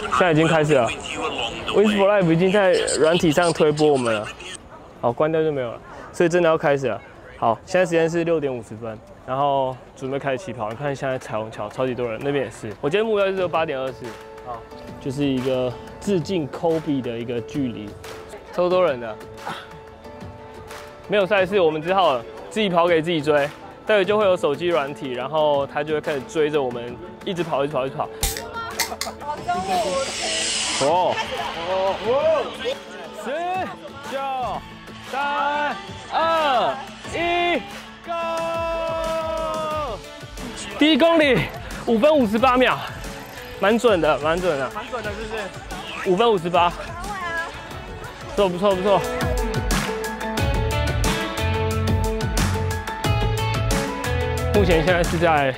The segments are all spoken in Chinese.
现在已经开始了 Wins for Life 已经在软体上推播我们了。好，关掉就没有了，所以真的要开始了。好，现在时间是六点五十分，然后准备开始起跑。你看现在彩虹桥超级多人，那边也是。我今天目标就是八点二十，好，就是一个致敬 Kobe 的一个距离，超多人的。没有赛事，我们只好自己跑给自己追。待会就会有手机软体，然后他就会开始追着我们，一直跑，一直跑，一直跑。哦哦，十九三二一，Go！第一公里五分五十八秒，蛮准的，蛮准的，蛮准的，是不是？五分五十八，不错不错不错。目前现在是在，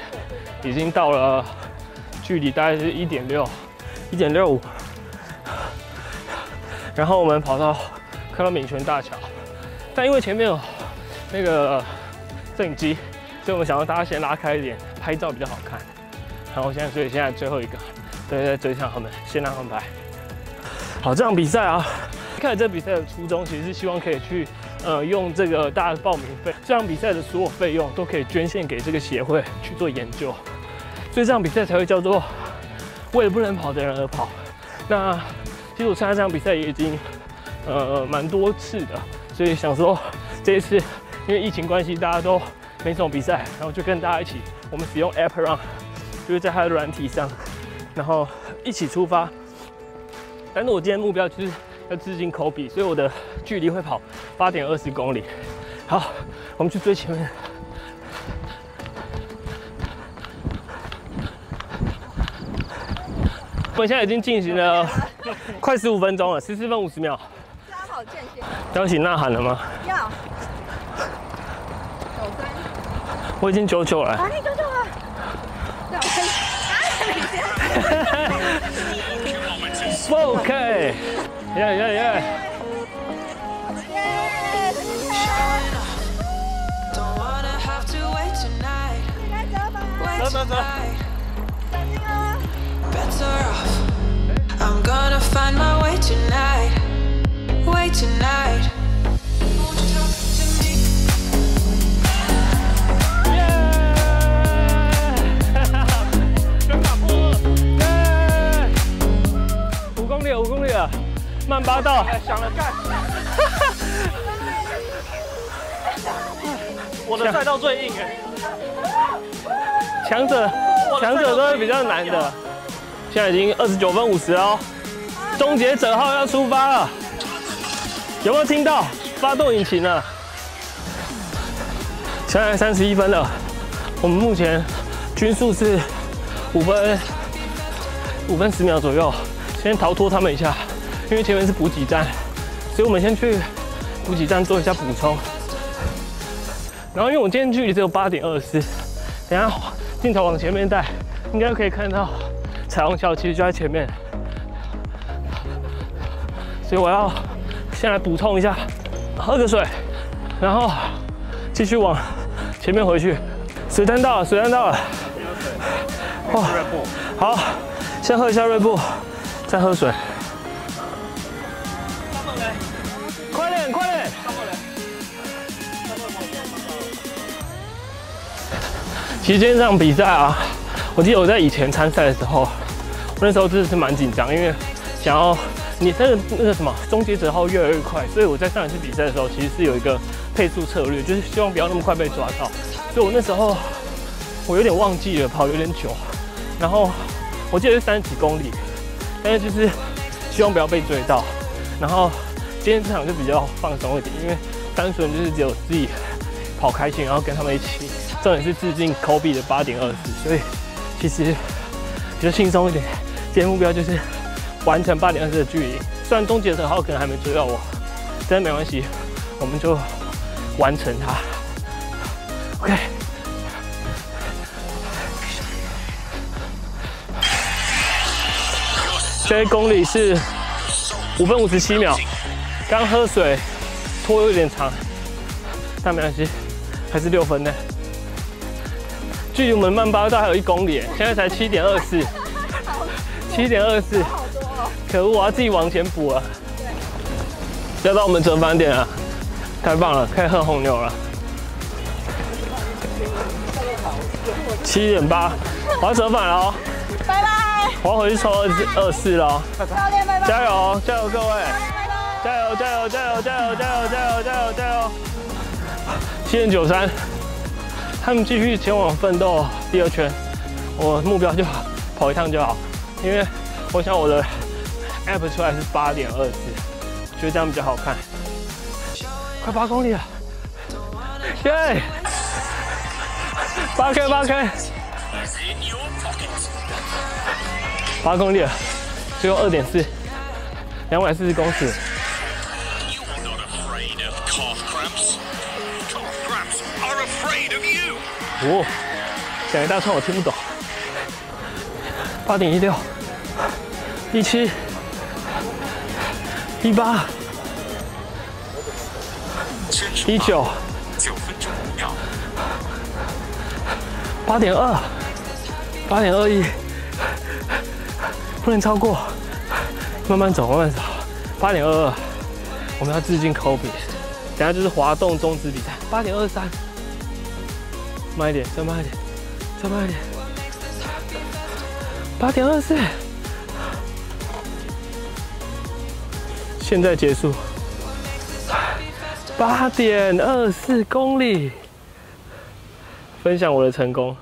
已经到了，距离大概是一点六，一点六五。然后我们跑到看到闽泉大桥，但因为前面有那个摄影机，所以我们想要大家先拉开一点，拍照比较好看。然后现在所以现在最后一个，对在追上他们，先让他们拍。好，这场比赛啊，开始这比赛的初衷其实是希望可以去，呃，用这个大家的报名费，这场比赛的所有费用都可以捐献给这个协会去做研究，所以这场比赛才会叫做为了不能跑的人而跑。那其实我参加这场比赛也已经，呃，蛮多次的，所以想说这一次因为疫情关系，大家都没什么比赛，然后就跟大家一起，我们使用 App Run，就是在它的软体上，然后一起出发。但是我今天目标就是要致敬 Kobe，所以我的距离会跑八点二十公里。好，我们去追前面。们现在已经进行了 快十五分钟了，十四分五十秒。加好间歇。要一起呐喊了吗？要。九三。我已经九九了。啊，你九九了。对，我可以。啊，你 OK。耶耶耶。Don't wanna have to wait tonight. 应该折吧。Wait 走走走五公里了，五公里了，慢八道。哎，想了干。我的赛道最硬哎，强者，强者都是比较难的。现在已经二十九分五十哦，终结者号要出发了，有没有听到？发动引擎了。现在三十一分了，我们目前均速是五分五分十秒左右，先逃脱他们一下，因为前面是补给站，所以我们先去补给站做一下补充。然后因为我今天距离只有八点二四，等下镜头往前面带，应该可以看到彩虹桥其实就在前面，所以我要先来补充一下，喝个水，然后继续往前面回去。水单到了，水单到了，哇，好，先喝一下瑞布，再喝水。快点，快点！其实今天这场比赛啊，我记得我在以前参赛的时候，我那时候真的是蛮紧张，因为想要你那个那个什么终结者号越来越快，所以我在上一次比赛的时候，其实是有一个配速策略，就是希望不要那么快被抓到。所以我那时候我有点忘记了，跑有点久，然后我记得是三十几公里，但是就是希望不要被追到。然后今天这场就比较放松一点，因为单纯就是只有自己跑开心，然后跟他们一起。重点是致敬 Kobe 的八点二十，所以其实比较轻松一点。今天目标就是完成八点二十的距离，虽然终结者号可能还没追到我，但是没关系，我们就完成它。OK。这一公里是五分五十七秒，刚喝水拖有点长，但没关系，还是六分的。距离我们曼巴道还有一公里，现在才七点二四，七点二四，可恶，我要自己往前补了。要到我们折返点了，太棒了，可以喝红牛了。七点八，我要折返了哦，拜拜，我要回去抽二二四了哦，加油加油各位，加油加油加油加油加油加油加油加油，七点九三。他们继续前往奋斗第二圈，我目标就跑一趟就好，因为我想我的 app 出来是八点二四，觉得这样比较好看。快八公里了，耶！八 K 八 K，八公里了，最后二点四，两百四十公尺。You. 哦，讲一大串我听不懂。八点一六，一七，一八，一九，九分钟五秒。八点二，八点二一，不能超过，慢慢走，慢慢走。八点二二，我们要致敬 Kobe。等下就是滑动中止比赛，八点二三，慢一点，再慢一点，再慢一点。八点二四，现在结束。八点二四公里，分享我的成功。